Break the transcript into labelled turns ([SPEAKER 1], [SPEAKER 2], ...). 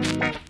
[SPEAKER 1] Bye.